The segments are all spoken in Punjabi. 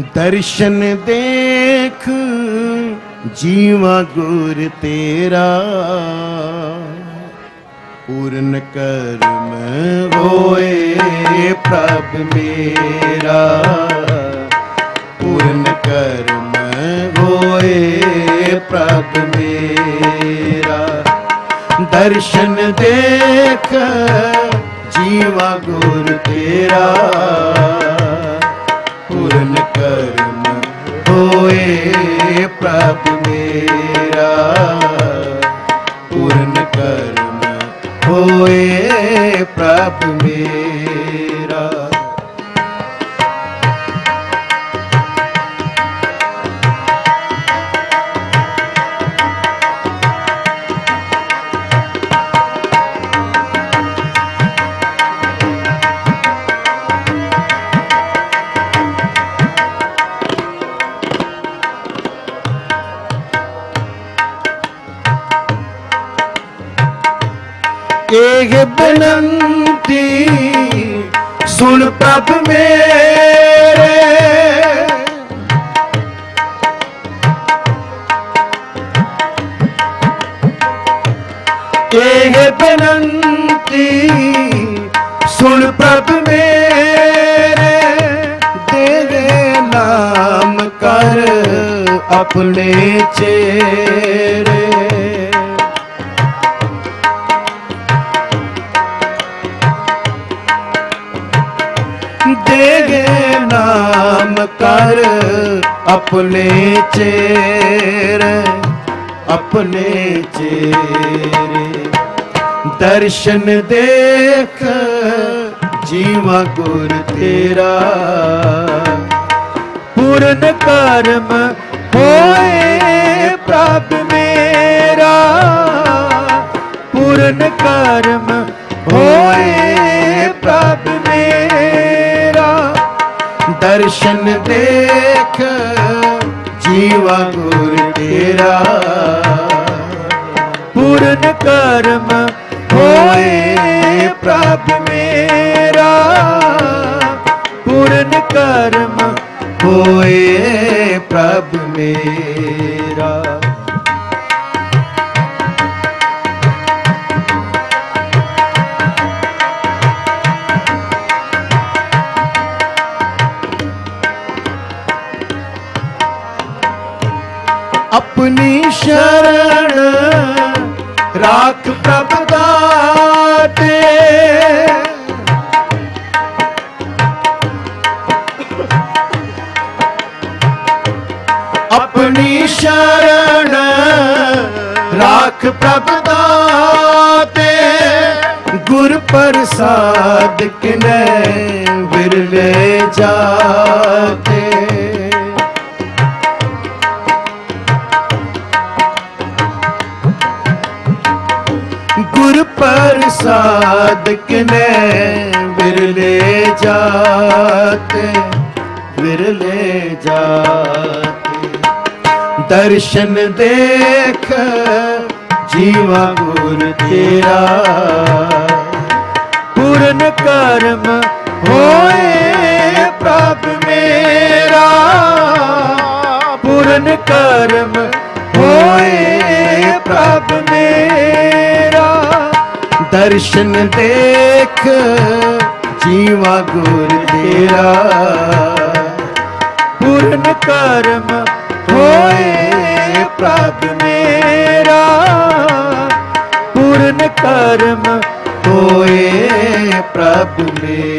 ਦਰਸ਼ਨ ਦੇਖ, ਜੀਵਾ ਗੁਰ ਤੇਰਾ। ਪੂਰਨ ਕਰਮ ਹੋਏ ਪ੍ਰਭ ਮੇਰਾ। ਪੂਰਨ ਕਰਮ ਹੋਏ ਪ੍ਰਭ ਮੇਰਾ। ਦਰਸ਼ਨ ਦੇਖ, ਜੀਵਾ ਗੁਰ ਤੇਰਾ। ਪੂਰਨ ਕਰਮ ਹੋਏ ਪ੍ਰਭ ਮੇਰਾ। ਪੂਰਨ ਕਰਮ ਹੋਏ ਪ੍ਰਭ ਮੇਰਾ। ਇਹ ਬੇਨੰਤੀ, ਸੁਣ ਪ੍ਰਭ ਮੇਰੇ। ਇਹ ਬੇਨੰਤੀ, ਸੁਣ ਪ੍ਰਭ ਮੇਰੇ। ਤੇਰੇ ਨਾਮ ਕਰ ਆਪਣੇ ਚੇਰੇ। ਦੇਗੇ ਨਾਮ ਕਰ ਆਪਣੇ ਚੇਰੇ ਆਪਣੇ ਚੇਰੇ। ਦਰਸ਼ਨ ਦੇਖ, ਜੀਵਾ ਗੁਰ ਤੇਰਾ। ਪੂਰਨ ਕਰਮ ਹੋਏ ਪ੍ਰਭ ਮੇਰਾ। ਪੂਰਨ ਕਰਮ ਦਰਸ਼ਨ ਦੇਖ, ਜੀਵਾ ਗੁਰ ਤੇਰਾ। ਪੂਰਨ ਕਰਮ ਹੋਏ ਪ੍ਰਭ ਮੇਰਾ। ਪੂਰਨ ਕਰਮ ਹੋਏ ਪ੍ਰਭ ਮੇਰਾ। ਆਪਣੀ ਸ਼ਰਣ ਰਾਖ ਪ੍ਰਭ ਦਾਤੇ ਆਪਣੀ ਸ਼ਰਣ ਰਾਖ ਪ੍ਰਭ ਦਾਤੇ ਗੁਰ ਪ੍ਰਸਾਦ ਕਿਨੇ ਵਿਰਲੇ ਜਾਤੇ ਗੁਰ ਪ੍ਰਸਾਦ ਕਿਨੇ ਵਿਰਲੇ ਜਾਤੇ ਵਿਰਲੇ ਜਾਤੇ। ਦਰਸ਼ਨ ਦੇਖ ਜੀਵਾ ਗੁਰ ਤੇਰਾ। ਪੂਰਨ ਕਰਮ ਹੋਏ ਪ੍ਰਭ ਮੇਰਾ। ਪੂਰਨ ਕਰਮ ਦਰਸ਼ਨ ਦੇਖ, ਜੀਵਾ ਗੁਰ ਤੇਰਾ। ਪੂਰਨ ਕਰਮ ਹੋਏ ਪ੍ਰਭ ਮੇਰਾ। ਪੂਰਨ ਕਰਮ ਹੋਏ ਪ੍ਰਭ ਮੇਰਾ।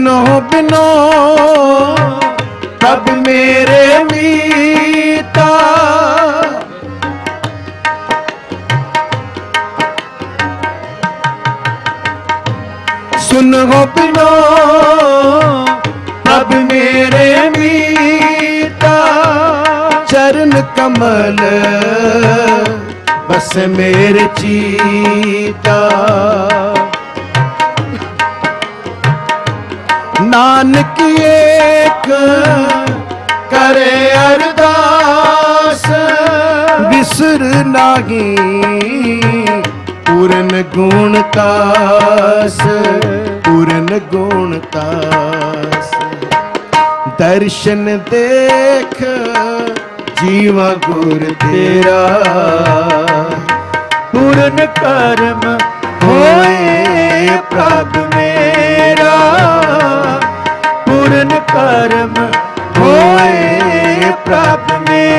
ਸੁਨੋ ਬਿਨੋ ਪ੍ਰਭ ਮੇਰੇ ਮੀਤਾ। ਸੁਨੋ, ਬਿਨੋ ਪ੍ਰਭ ਮੇਰੇ ਮੀਤਾ। ਚਰਨ ਕਮਲ, ਬਸ ਮੇਰੇ ਚੀਤਾ। ਨਾਨਕ ਏਕ ਕਰੇ ਅਰਦਾਸ। ਵਿਸਰ ਨਾਹੀ ਪੂਰਨ ਗੁਣ ਤਾਸ, ਪੂਰਨ ਗੁਣ ਤਾਸ। ਦਰਸ਼ਨ ਦੇਖ ਜੀਵਾ ਗੁਰ ਤੇਰਾ। ਪੂਰਨ ਕਰਮ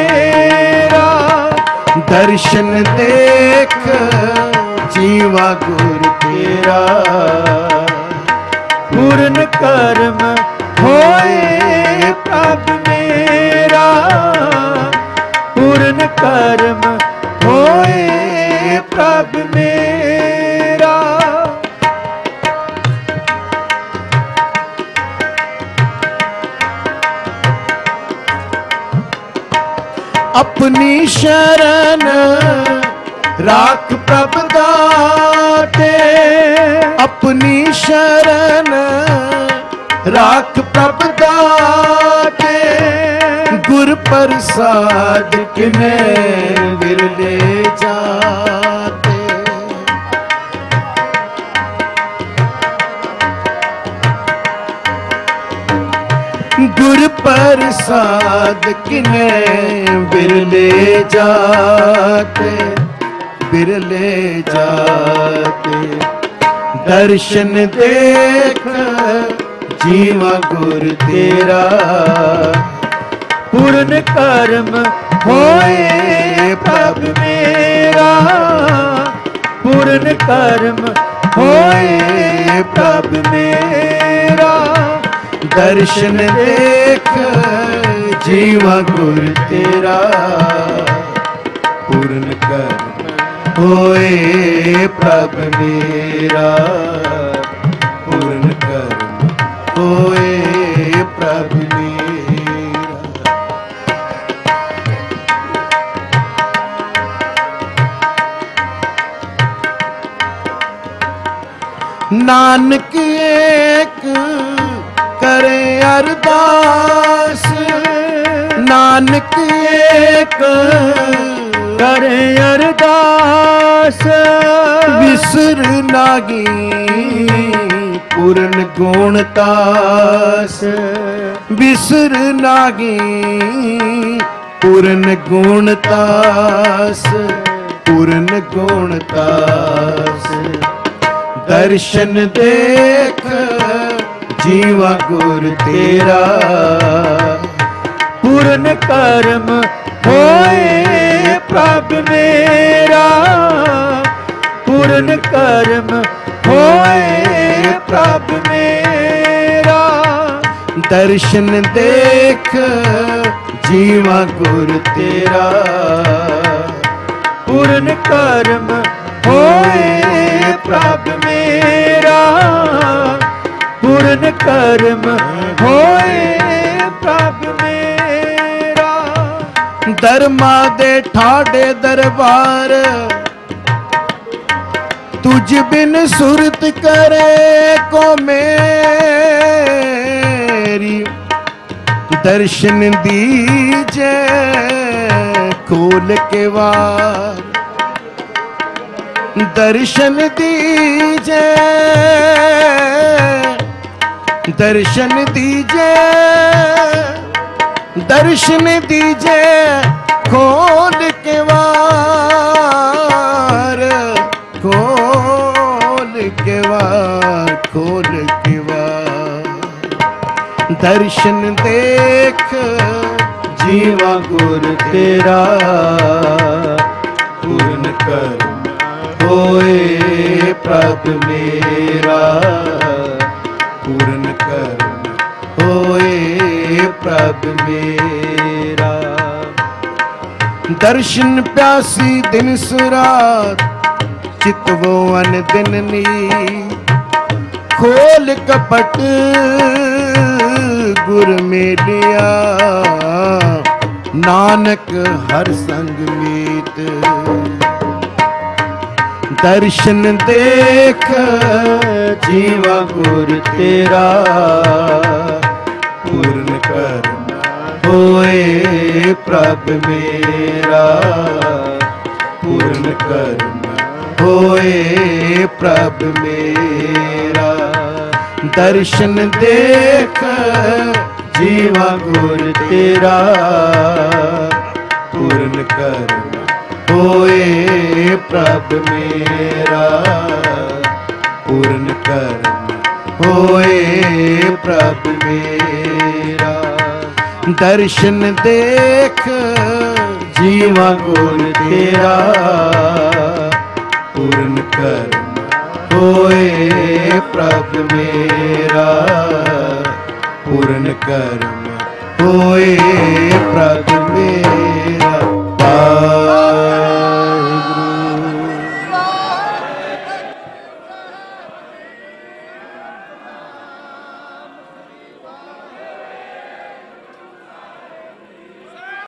ਮੇਰਾ ਦਰਸ਼ਨ ਦੇਖ ਜੀਵਾ ਗੁਰ ਤੇਰਾ। ਪੂਰਨ ਕਰਮ ਹੋਏ ਆਪਣੀ ਸ਼ਰਨ ਰਾਖ ਪ੍ਰਭ ਦਾਤੇ। ਆਪਣੀ ਸ਼ਰਨ ਰਾਖ ਪ੍ਰਭ ਦਾਤੇ। ਗੁਰ ਪ੍ਰਸਾਦ ਕਿਨੇ ਵਿਰਲੇ ਜਾਤੇ। ਗੁਰ ਪ੍ਰਸਾਦ ਕਿਨੇ ਬਿਰਲੇ ਜਾਤੇ? ਬਿਰਲੇ ਜਾਤੇ। ਦਰਸ਼ਨ ਦੇਖ, ਜੀਵਾ ਗੁਰ ਤੇਰਾ। ਪੂਰਨ ਕਰਮ ਹੋਏ ਪ੍ਰਭ ਮੇਰਾ। ਪੂਰਨ ਕਰਮ ਹੋਏ ਪ੍ਰਭ ਮੇਰਾ। ਦਰਸ਼ਨ ਦੇਖ, ਜੀਵਾ ਗੁਰ ਤੇਰਾ। ਪੂਰਨ ਕਰ ਹੋਏ ਪ੍ਰਭ ਮੇਰਾ। ਪੂਰਨ ਕਰ ਹੋਏ ਪ੍ਰਭ ਮੇਰਾ। ਨਾਨਕ ਅਰਦਾਸ ਨਾਨਕ ਏਕ ਕਰੇ ਅਰਦਾਸ। ਵਿਸਰ ਨਾਗੀ ਪੂਰਨ ਗੁਣ ਤਾਸ। ਵਿਸਰ ਨਾਗੀ ਪੂਰਨ ਗੁਣ ਤਾਸ। ਪੂਰਨ ਗੁਣ ਤਾਸ। ਦਰਸ਼ਨ ਦੇਖ ਜੀਵਾ ਗੁਰ ਤੇਰਾ। ਪੂਰਨ ਕਰਮ ਹੋਏ ਪ੍ਰਭ ਮੇਰਾ। ਪੂਰਨ ਕਰਮ ਹੋਏ ਪ੍ਰਭ ਮੇਰਾ। ਦਰਸ਼ਨ ਦੇਖ ਜੀਵਾ ਗੁਰ ਤੇਰਾ। ਪੂਰਨ ਕਰਮ ਹੋਏ ਪ੍ਰਭ ਮੇਰਾ। ਪੂਰਨ ਕਰਮ ਹੋਏ ਪ੍ਰਭ ਮੇਰਾ ਦਰਮਾ ਦੇ ਠਾੜੇ ਦਰਬਾਰ ਤੁਝ ਬਿਨ ਸੁਰਤ ਕਰੇ ਕੋ ਮੇਰੀ ਦਰਸ਼ਨ ਦੀਜੈ ਖੋਲ ਕੇ ਵਾਰ ਦਰਸ਼ਨ ਦੀਜੈ ਦਰਸ਼ਨ ਦੀਜੇ ਦਰਸ਼ਨ ਦੀਜੇ ਖੋਲ ਕੇ ਵਾਰ, ਖੋਲ ਕੇ ਵਾਰ, ਖੋਲ ਕੇ ਵਾਰ। ਦਰਸ਼ਨ ਦੇਖ ਜੀਵਾ ਗੁਰ ਤੇਰਾ। ਦਰਸ਼ਨ ਪਿਆਸੀ ਦਿਨ ਸੁਰਾਤ ਚਿਤਵੋ ਅਨ ਦਿਨ ਨੀ ਖੋਲ ਕਪਟ ਗੁਰ ਮੇਲਿਆ, ਨਾਨਕ ਹਰ ਸੰਗ ਮੀਤ। ਦਰਸ਼ਨ ਦੇਖ ਜੀਵਾ ਗੁਰ ਤੇਰਾ, ਪੂਰਨ ਕਰ ਹੋਏ। ਪ੍ਰਭ ਮੇਰਾ, ਪੂਰਨ ਕਰਮ ਹੋਏ ਪ੍ਰਭ ਮੇਰਾ। ਦਰਸ਼ਨ ਦੇਖ, ਜੀਵਾ ਗੁਰ ਤੇਰਾ, ਪੂਰਨ ਕਰਮ ਹੋਏ ਪ੍ਰਭ ਮੇਰਾ। ਪੂਰਨ ਕਰਮ ਹੋਏ ਪ੍ਰਭ ਮੇਰਾ। ਦਰਸ਼ਨ ਦੇਖ, ਜੀਵਾ ਗੁਰ ਤੇਰਾ ਪੂਰਨ ਕਰਮ ਹੋਏ ਪ੍ਰਭ ਮੇਰਾ। ਪੂਰਨ ਕਰਮ ਹੋਏ ਪ੍ਰਭ ਮੇਰਾ।